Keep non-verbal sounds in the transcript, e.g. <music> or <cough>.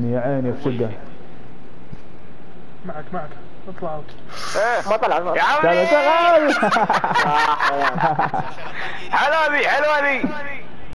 يا عيني بشقة معك معك. اطلع اوت إيه. ما طلع يا عمي! تعال تعال <laughs> حلوة ذي حلوة ذي